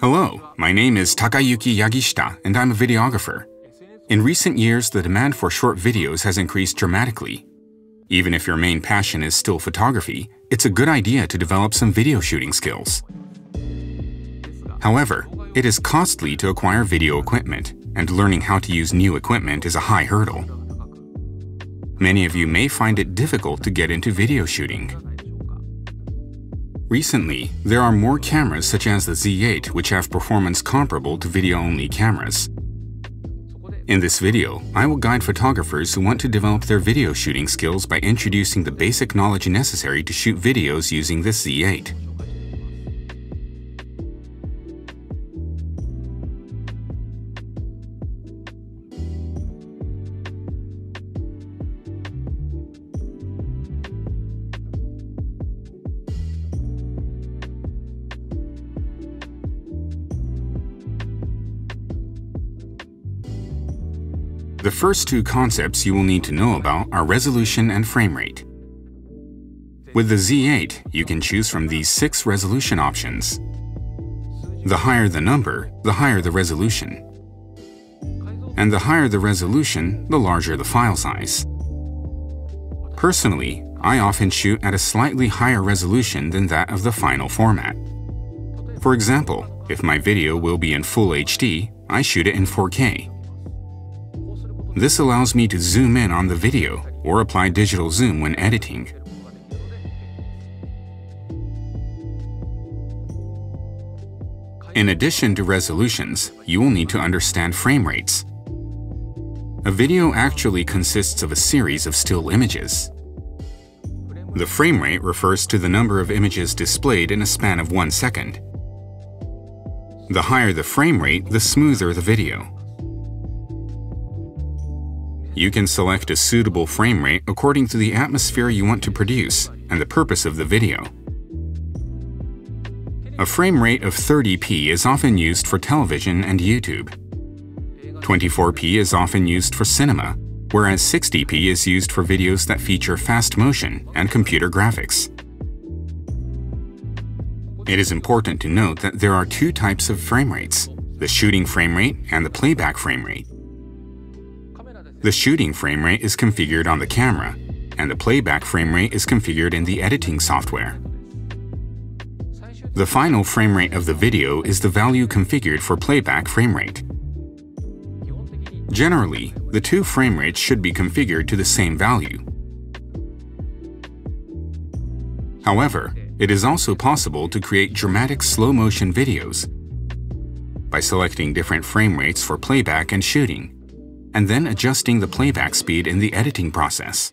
Hello, my name is Takayuki Yagishita, and I'm a videographer. In recent years, the demand for short videos has increased dramatically. Even if your main passion is still photography, it's a good idea to develop some video shooting skills. However, it is costly to acquire video equipment, and learning how to use new equipment is a high hurdle. Many of you may find it difficult to get into video shooting. Recently, there are more cameras such as the Z8 which have performance comparable to video-only cameras. In this video, I will guide photographers who want to develop their video shooting skills by introducing the basic knowledge necessary to shoot videos using the Z8. The first two concepts you will need to know about are resolution and frame rate. With the Z8, you can choose from these six resolution options. The higher the number, the higher the resolution. And the higher the resolution, the larger the file size. Personally, I often shoot at a slightly higher resolution than that of the final format. For example, if my video will be in Full HD, I shoot it in 4K. This allows me to zoom in on the video or apply digital zoom when editing. In addition to resolutions, you will need to understand frame rates. A video actually consists of a series of still images. The frame rate refers to the number of images displayed in a span of one second. The higher the frame rate, the smoother the video. You can select a suitable frame rate according to the atmosphere you want to produce and the purpose of the video. A frame rate of 30p is often used for television and YouTube. 24p is often used for cinema, whereas 60p is used for videos that feature fast motion and computer graphics. It is important to note that there are two types of frame rates, the shooting frame rate and the playback frame rate. The shooting frame rate is configured on the camera, and the playback frame rate is configured in the editing software. The final frame rate of the video is the value configured for playback frame rate. Generally, the two frame rates should be configured to the same value. However, it is also possible to create dramatic slow-motion videos by selecting different frame rates for playback and shooting and then adjusting the playback speed in the editing process.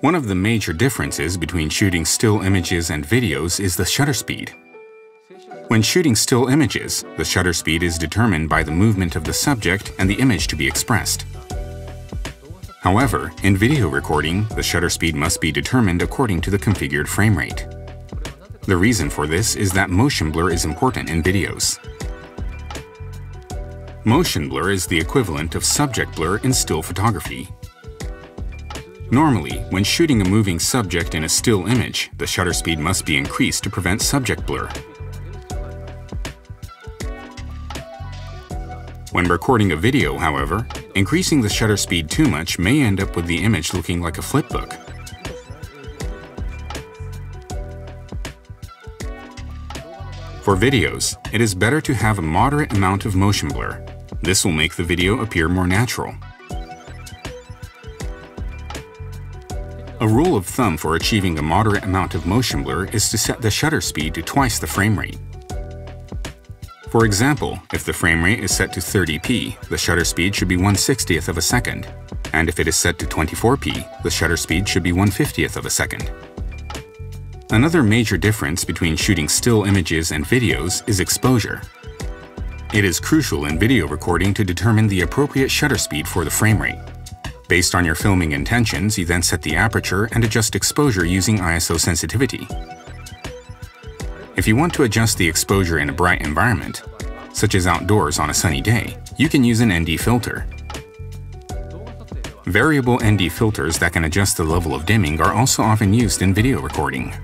One of the major differences between shooting still images and videos is the shutter speed. When shooting still images, the shutter speed is determined by the movement of the subject and the image to be expressed. However, in video recording, the shutter speed must be determined according to the configured frame rate. The reason for this is that motion blur is important in videos. Motion blur is the equivalent of subject blur in still photography. Normally, when shooting a moving subject in a still image, the shutter speed must be increased to prevent subject blur. When recording a video, however, increasing the shutter speed too much may end up with the image looking like a flipbook. For videos, it is better to have a moderate amount of motion blur. This will make the video appear more natural. A rule of thumb for achieving a moderate amount of motion blur is to set the shutter speed to twice the frame rate. For example, if the frame rate is set to 30p, the shutter speed should be 1 60th of a second, and if it is set to 24p, the shutter speed should be 1 50th of a second. Another major difference between shooting still images and videos is exposure. It is crucial in video recording to determine the appropriate shutter speed for the frame rate. Based on your filming intentions, you then set the aperture and adjust exposure using ISO sensitivity. If you want to adjust the exposure in a bright environment, such as outdoors on a sunny day, you can use an ND filter. Variable ND filters that can adjust the level of dimming are also often used in video recording.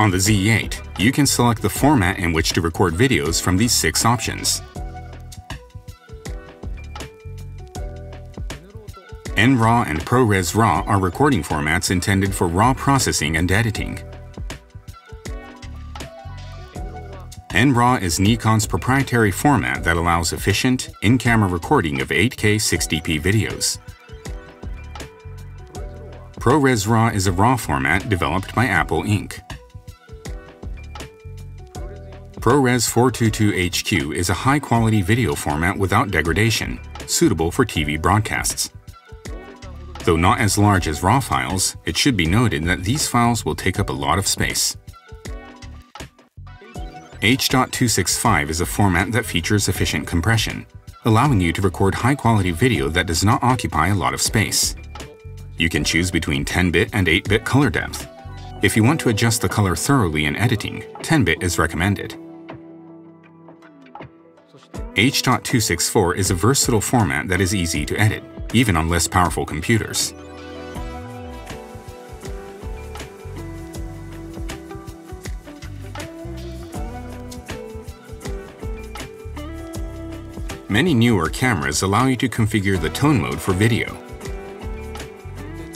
On the Z8, you can select the format in which to record videos from these six options. NRAW and ProRes RAW are recording formats intended for raw processing and editing. NRAW is Nikon's proprietary format that allows efficient, in-camera recording of 8K 60p videos. ProRes RAW is a RAW format developed by Apple Inc. ProRes 422HQ is a high-quality video format without degradation, suitable for TV broadcasts. Though not as large as RAW files, it should be noted that these files will take up a lot of space. H.265 is a format that features efficient compression, allowing you to record high-quality video that does not occupy a lot of space. You can choose between 10-bit and 8-bit color depth. If you want to adjust the color thoroughly in editing, 10-bit is recommended. H.264 is a versatile format that is easy to edit, even on less powerful computers. Many newer cameras allow you to configure the tone mode for video.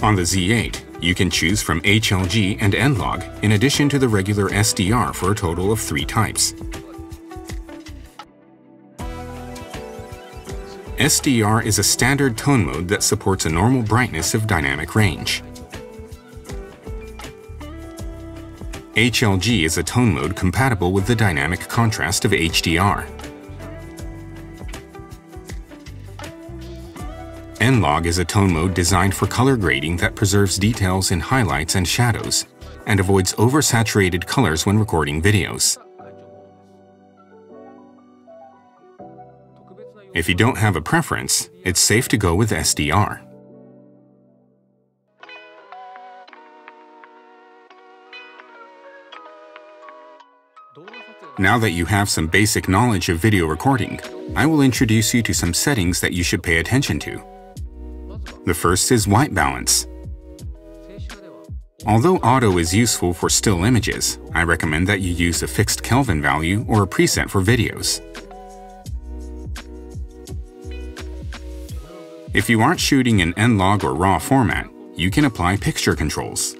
On the Z8, you can choose from HLG and N-Log in addition to the regular SDR for a total of three types. SDR is a standard tone mode that supports a normal brightness of dynamic range. HLG is a tone mode compatible with the dynamic contrast of HDR. N-Log is a tone mode designed for color grading that preserves details in highlights and shadows, and avoids oversaturated colors when recording videos. If you don't have a preference, it's safe to go with SDR. Now that you have some basic knowledge of video recording, I will introduce you to some settings that you should pay attention to. The first is white balance. Although auto is useful for still images, I recommend that you use a fixed Kelvin value or a preset for videos. If you aren't shooting in N-Log or RAW format, you can apply picture controls.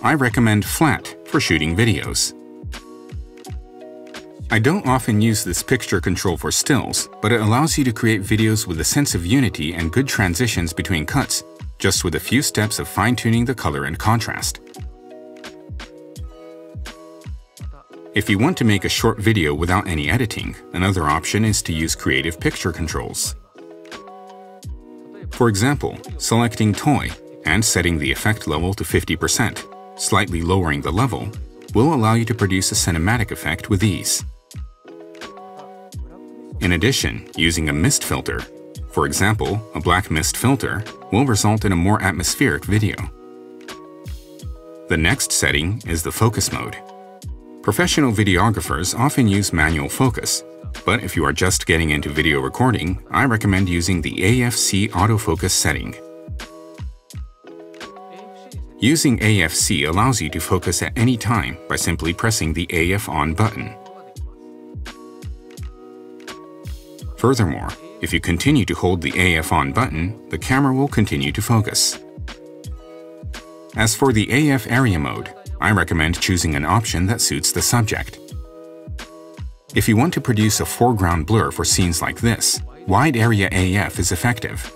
I recommend flat for shooting videos. I don't often use this picture control for stills, but it allows you to create videos with a sense of unity and good transitions between cuts, just with a few steps of fine-tuning the color and contrast. If you want to make a short video without any editing, another option is to use creative picture controls. For example, selecting Toy and setting the effect level to 50%, slightly lowering the level, will allow you to produce a cinematic effect with ease. In addition, using a mist filter, for example, a black mist filter, will result in a more atmospheric video. The next setting is the focus mode. Professional videographers often use manual focus, but if you are just getting into video recording, I recommend using the AFC autofocus setting. Using AFC allows you to focus at any time by simply pressing the AF on button. Furthermore, if you continue to hold the AF on button, the camera will continue to focus. As for the AF area mode, I recommend choosing an option that suits the subject. If you want to produce a foreground blur for scenes like this, wide area AF is effective.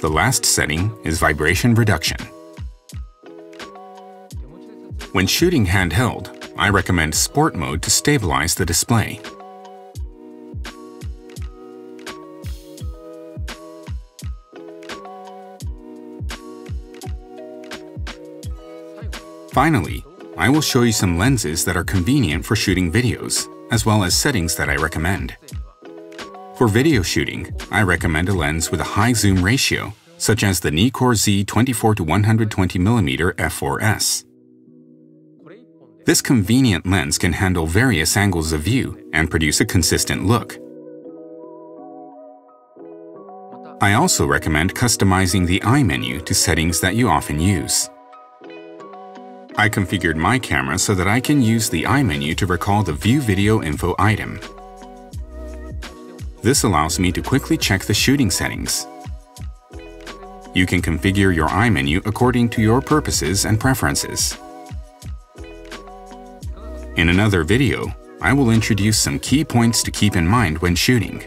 The last setting is vibration reduction. When shooting handheld, I recommend sport mode to stabilize the display. Finally, I will show you some lenses that are convenient for shooting videos, as well as settings that I recommend. For video shooting, I recommend a lens with a high zoom ratio, such as the Nikkor Z 24-120mm f4S. This convenient lens can handle various angles of view and produce a consistent look. I also recommend customizing the i menu to settings that you often use. I configured my camera so that I can use the i menu to recall the View Video Info item. This allows me to quickly check the shooting settings. You can configure your i menu according to your purposes and preferences. In another video, I will introduce some key points to keep in mind when shooting.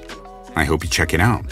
I hope you check it out.